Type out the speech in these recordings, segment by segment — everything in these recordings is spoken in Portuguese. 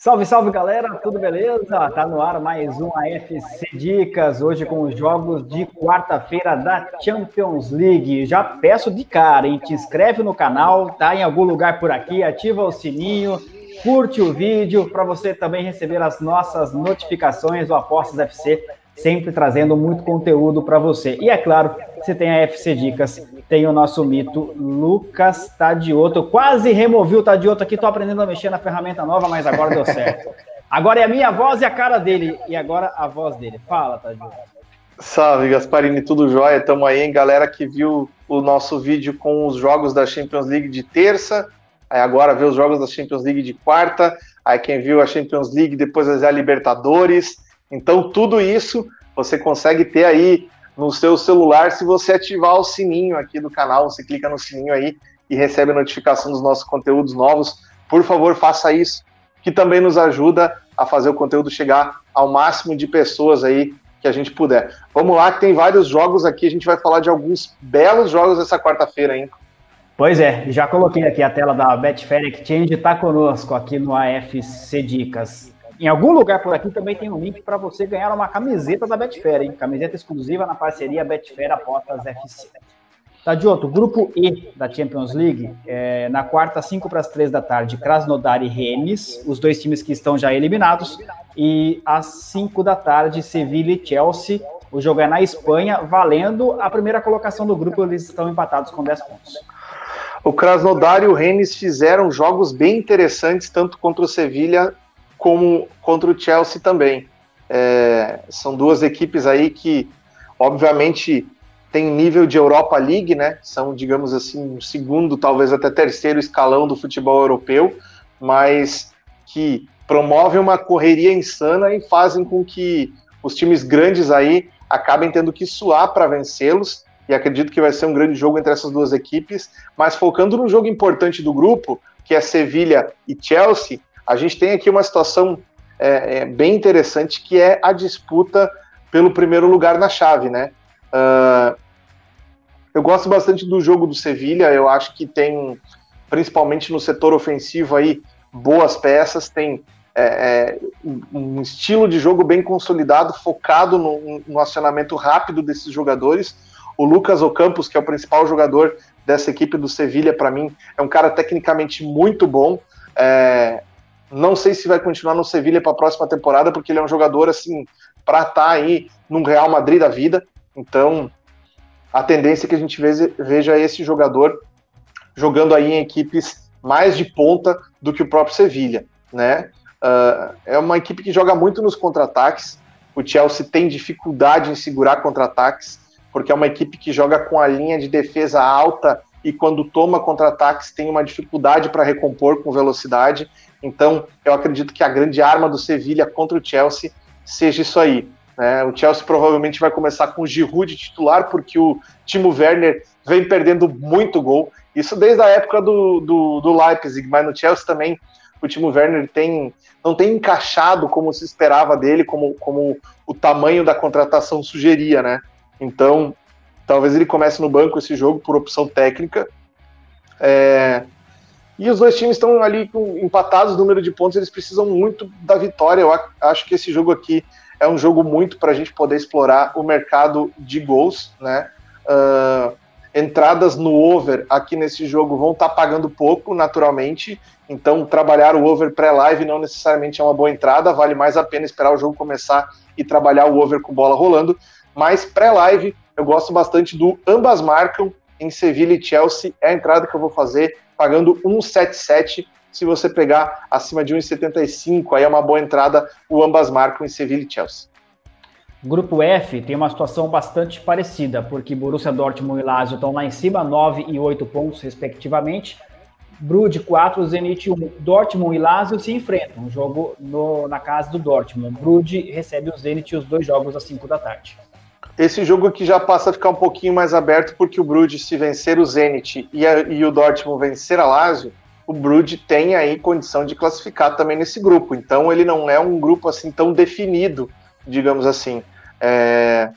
Salve, salve galera, tudo beleza? Tá no ar mais um AFC Dicas, hoje com os jogos de quarta-feira da Champions League. Já peço de cara, hein? Te inscreve no canal, tá em algum lugar por aqui, ativa o sininho, curte o vídeo para você também receber as nossas notificações do Apostas FC sempre trazendo muito conteúdo para você. E é claro, você tem a FC Dicas, tem o nosso mito Lucas Tadioto. Quase removi o Tadioto aqui, tô aprendendo a mexer na ferramenta nova, mas agora deu certo. Agora é a minha voz e a cara dele, e agora a voz dele. Fala, Tadioto. Salve, Gasparini, tudo jóia? Tamo aí, hein? Galera que viu o nosso vídeo com os jogos da Champions League de terça, aí agora vê os jogos da Champions League de quarta, aí quem viu a Champions League depois a Libertadores, então, tudo isso você consegue ter aí no seu celular se você ativar o sininho aqui do canal. Você clica no sininho aí e recebe a notificação dos nossos conteúdos novos. Por favor, faça isso, que também nos ajuda a fazer o conteúdo chegar ao máximo de pessoas aí que a gente puder. Vamos lá, que tem vários jogos aqui. A gente vai falar de alguns belos jogos essa quarta-feira, hein? Pois é, já coloquei aqui a tela da Betfair Exchange, está conosco aqui no AFC Dicas. Em algum lugar por aqui também tem um link para você ganhar uma camiseta da Betfair, hein? Camiseta exclusiva na parceria Betfair Apostas FC. Tá, Dioto, grupo E da Champions League, é, na quarta, 5 para as 3 da tarde, Krasnodar e Rennes, os dois times que estão já eliminados, e às 5 da tarde, Sevilla e Chelsea, o jogo é na Espanha, valendo a primeira colocação do grupo, eles estão empatados com 10 pontos. O Krasnodar e o Rennes fizeram jogos bem interessantes, tanto contra o Sevilla como contra o Chelsea também. É, são duas equipes aí que, obviamente, tem nível de Europa League, né? São, digamos assim, um segundo, talvez até terceiro escalão do futebol europeu, mas que promovem uma correria insana e fazem com que os times grandes aí acabem tendo que suar para vencê-los. E acredito que vai ser um grande jogo entre essas duas equipes. Mas focando no jogo importante do grupo, que é Sevilha e Chelsea, a gente tem aqui uma situação é, é, bem interessante que é a disputa pelo primeiro lugar na chave, né? Uh, eu gosto bastante do jogo do Sevilha, eu acho que tem, principalmente no setor ofensivo aí, boas peças, tem é, é um estilo de jogo bem consolidado, focado no, no acionamento rápido desses jogadores. O Lucas Ocampos, que é o principal jogador dessa equipe do Sevilha, para mim, é um cara tecnicamente muito bom. É, não sei se vai continuar no Sevilha para a próxima temporada, porque ele é um jogador assim para estar tá aí num Real Madrid da vida. Então, a tendência é que a gente veja esse jogador jogando aí em equipes mais de ponta do que o próprio Sevilha, né? Uh, é uma equipe que joga muito nos contra-ataques. O Chelsea tem dificuldade em segurar contra-ataques, porque é uma equipe que joga com a linha de defesa alta e quando toma contra-ataques tem uma dificuldade para recompor com velocidade. Então, eu acredito que a grande arma do Sevilha contra o Chelsea seja isso aí. Né? O Chelsea provavelmente vai começar com o Giroud titular, porque o Timo Werner vem perdendo muito gol. Isso desde a época do, do, do Leipzig, mas no Chelsea também o Timo Werner tem, não tem encaixado como se esperava dele, como, como o tamanho da contratação sugeria, né? Então, talvez ele comece no banco esse jogo por opção técnica. É, e os dois times estão ali com, empatados no número de pontos, eles precisam muito da vitória. Eu acho que esse jogo aqui é um jogo muito para a gente poder explorar o mercado de gols, né? Uh, entradas no over aqui nesse jogo vão estar tá pagando pouco, naturalmente. Então, trabalhar o over pré-live não necessariamente é uma boa entrada, vale mais a pena esperar o jogo começar e trabalhar o over com bola rolando. Mas pré-live, eu gosto bastante do ambas marcam em Sevilha e Chelsea, é a entrada que eu vou fazer pagando 1,77. Se você pegar acima de 1,75, aí é uma boa entrada. O ambas marcam em Sevilla e Chelsea. Grupo F tem uma situação bastante parecida, porque Borussia Dortmund e Lazio estão lá em cima, 9 e 8 pontos, respectivamente. Brude 4, Zenit 1. Dortmund e Lazio se enfrentam. Um jogo no, na casa do Dortmund. Brude recebe o Zenit os dois jogos às 5 da tarde. Esse jogo aqui já passa a ficar um pouquinho mais aberto, porque o Brude, se vencer o Zenit e, a, e o Dortmund vencer a Lazio, o Brude tem aí condição de classificar também nesse grupo. Então ele não é um grupo assim tão definido, digamos assim. É...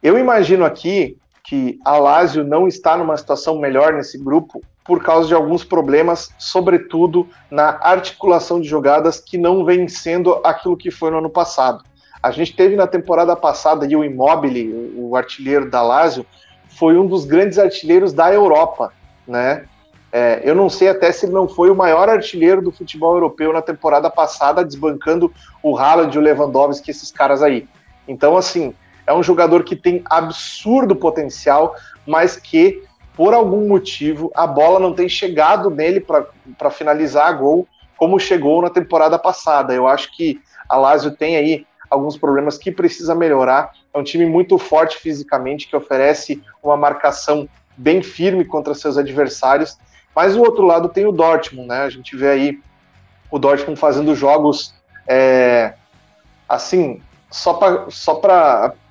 Eu imagino aqui que a Lazio não está numa situação melhor nesse grupo, por causa de alguns problemas, sobretudo na articulação de jogadas que não vem sendo aquilo que foi no ano passado. A gente teve na temporada passada e o Immobile, o artilheiro da Lazio, foi um dos grandes artilheiros da Europa, né? É, eu não sei até se ele não foi o maior artilheiro do futebol europeu na temporada passada, desbancando o Haaland o Lewandowski, esses caras aí. Então, assim, é um jogador que tem absurdo potencial, mas que, por algum motivo, a bola não tem chegado nele para finalizar a gol como chegou na temporada passada. Eu acho que a Lazio tem aí alguns problemas que precisa melhorar. É um time muito forte fisicamente, que oferece uma marcação bem firme contra seus adversários mas o outro lado tem o Dortmund, né? A gente vê aí o Dortmund fazendo jogos é, assim, só para só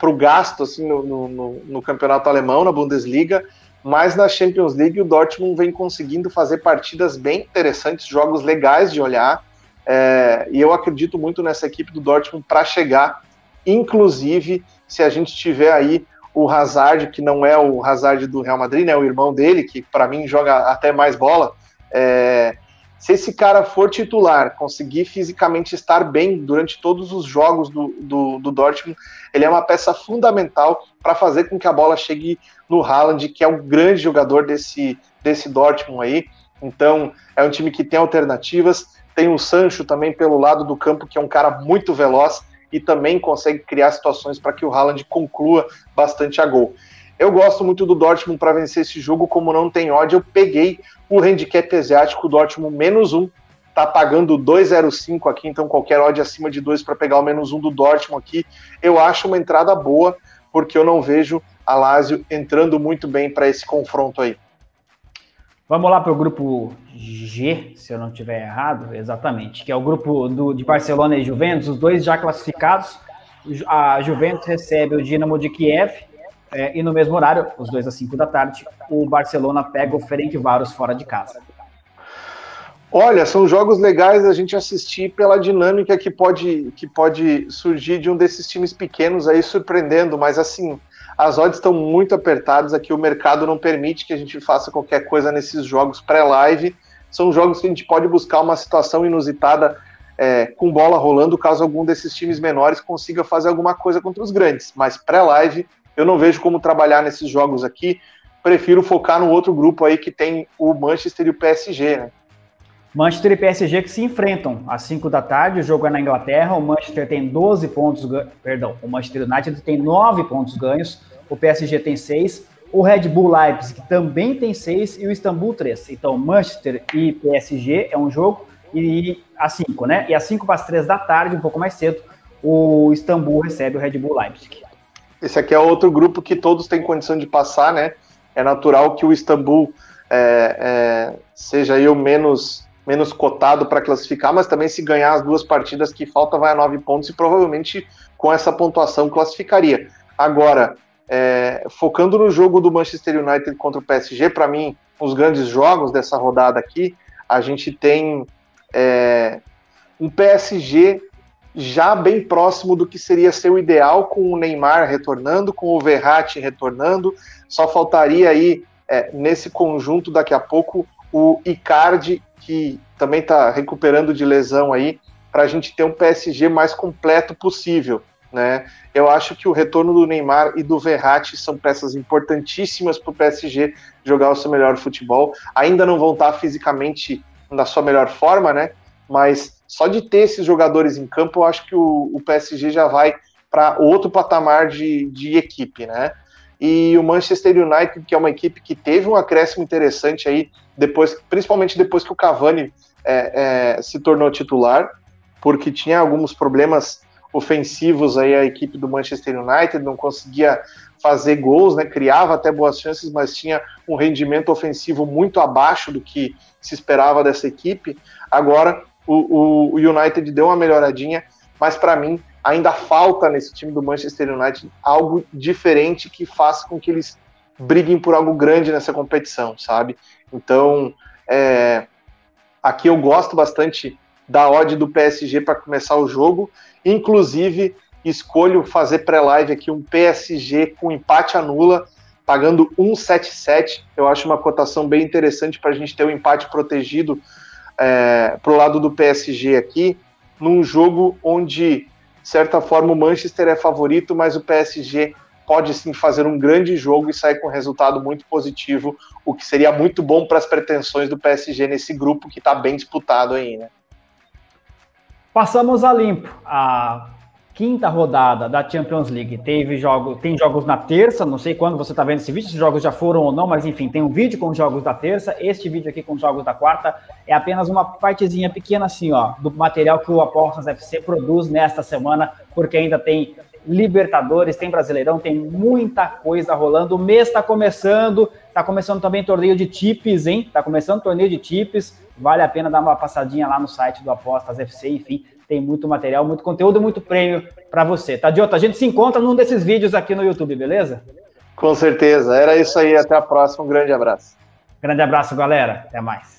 o gasto assim, no, no, no, campeonato alemão, na Bundesliga, mas na Champions League o Dortmund vem conseguindo fazer partidas bem interessantes, jogos legais de olhar. É, e eu acredito muito nessa equipe do Dortmund para chegar, inclusive se a gente tiver aí o Hazard, que não é o Hazard do Real Madrid, né, o irmão dele, que para mim joga até mais bola, é, se esse cara for titular, conseguir fisicamente estar bem durante todos os jogos do, do, do Dortmund, ele é uma peça fundamental para fazer com que a bola chegue no Haaland, que é um grande jogador desse, desse Dortmund aí. Então, é um time que tem alternativas. Tem o Sancho também pelo lado do campo, que é um cara muito veloz e também consegue criar situações para que o Haaland conclua bastante a gol. Eu gosto muito do Dortmund para vencer esse jogo, como não tem ódio, eu peguei o handicap asiático Dortmund menos um, tá pagando 2,05 aqui, então qualquer odd acima de 2 para pegar o menos um do Dortmund aqui, eu acho uma entrada boa, porque eu não vejo a Lazio entrando muito bem para esse confronto aí. Vamos lá para o grupo G, se eu não estiver errado, exatamente, que é o grupo do, de Barcelona e Juventus, os dois já classificados. A Juventus recebe o Dinamo de Kiev é, e no mesmo horário, os dois às 5 da tarde, o Barcelona pega o Ferencváros fora de casa. Olha, são jogos legais a gente assistir pela dinâmica que pode, que pode surgir de um desses times pequenos aí surpreendendo, mas assim, as odds estão muito apertadas aqui, o mercado não permite que a gente faça qualquer coisa nesses jogos pré-live. São jogos que a gente pode buscar uma situação inusitada é, com bola rolando, caso algum desses times menores consiga fazer alguma coisa contra os grandes. Mas pré-live, eu não vejo como trabalhar nesses jogos aqui. Prefiro focar no outro grupo aí que tem o Manchester e o PSG, né? Manchester e PSG que se enfrentam às 5 da tarde, o jogo é na Inglaterra, o Manchester tem 12 pontos, perdão, o Manchester United tem 9 pontos ganhos, o PSG tem 6, o Red Bull Leipzig também tem 6 e o Istambul 3. Então, Manchester e PSG é um jogo e às 5, né? E às 5 para as 3 da tarde, um pouco mais cedo, o Istambul recebe o Red Bull Leipzig. Esse aqui é outro grupo que todos têm condição de passar, né? É natural que o Istambul é, é, seja aí o menos menos cotado para classificar, mas também se ganhar as duas partidas que falta vai a nove pontos e provavelmente com essa pontuação classificaria. Agora, é, focando no jogo do Manchester United contra o PSG, para mim, os grandes jogos dessa rodada aqui, a gente tem é, um PSG já bem próximo do que seria seu ideal, com o Neymar retornando, com o Verratti retornando, só faltaria aí é, nesse conjunto daqui a pouco o Icardi que também está recuperando de lesão aí, para a gente ter um PSG mais completo possível. Né? Eu acho que o retorno do Neymar e do Verratti são peças importantíssimas para o PSG jogar o seu melhor futebol. Ainda não vão estar fisicamente na sua melhor forma, né? Mas só de ter esses jogadores em campo, eu acho que o, o PSG já vai para outro patamar de, de equipe, né? E o Manchester United, que é uma equipe que teve um acréscimo interessante aí, depois, principalmente depois que o Cavani é, é, se tornou titular, porque tinha alguns problemas ofensivos aí a equipe do Manchester United, não conseguia fazer gols, né, criava até boas chances, mas tinha um rendimento ofensivo muito abaixo do que se esperava dessa equipe. Agora o, o United deu uma melhoradinha, mas para mim ainda falta nesse time do Manchester United algo diferente que faça com que eles briguem por algo grande nessa competição, sabe? Então, é, aqui eu gosto bastante da odd do PSG para começar o jogo, inclusive escolho fazer pré-live aqui um PSG com empate anula pagando 1,77. Eu acho uma cotação bem interessante para a gente ter um empate protegido é, para o lado do PSG aqui, num jogo onde, certa forma, o Manchester é favorito, mas o PSG pode sim fazer um grande jogo e sair com um resultado muito positivo, o que seria muito bom para as pretensões do PSG nesse grupo que está bem disputado aí, né? Passamos a limpo. A quinta rodada da Champions League. Teve jogo, tem jogos na terça, não sei quando você está vendo esse vídeo, se os jogos já foram ou não, mas enfim, tem um vídeo com os jogos da terça, este vídeo aqui com os jogos da quarta. É apenas uma partezinha pequena assim, ó, do material que o Apostas FC produz nesta semana, porque ainda tem Libertadores, tem Brasileirão, tem muita coisa rolando. O mês está começando, está começando também torneio de tipes, hein? Está começando torneio de tipes. Vale a pena dar uma passadinha lá no site do Apostas FC, enfim, tem muito material, muito conteúdo, muito prêmio para você. Tá, Diota? A gente se encontra num desses vídeos aqui no YouTube, beleza? Com certeza. Era isso aí. Até a próxima. Um grande abraço. Grande abraço, galera. Até mais.